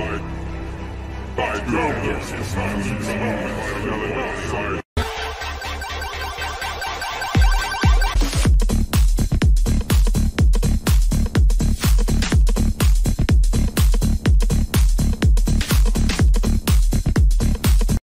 Fight. the Fight.